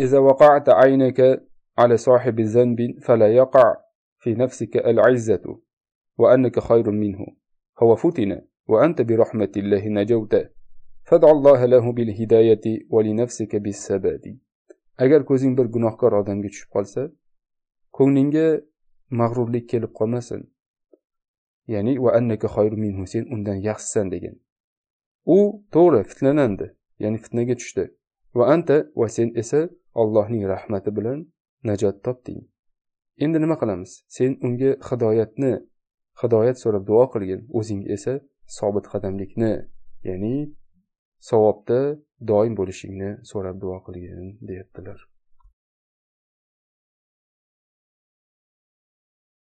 إذا وقعت عينك على صاحب ذنب فلا يقع في نفسك العزة وأنك خير منه. هو فتن وأنت برحمة الله نجوت. فادع الله له بالهداية ولنفسك بالسباد أجر كوزين بر جناح كار آدم جيتش قلسا كونينجا مغرور لك يلقى يعني وأنك خير منه سين أندن يخسن لجن و تورا فتنة يعني فتنة جيتش وأنت وسين إسا allohning rahmati bilan najot topding. Endi nima qilamiz? Sen unga hidoyatni hidoyat so'rab duo qilgin. O'zing esa sobit qadamlikni ya'ni savobda doim bo'lishingni so'rab duo qilgin deyaptilar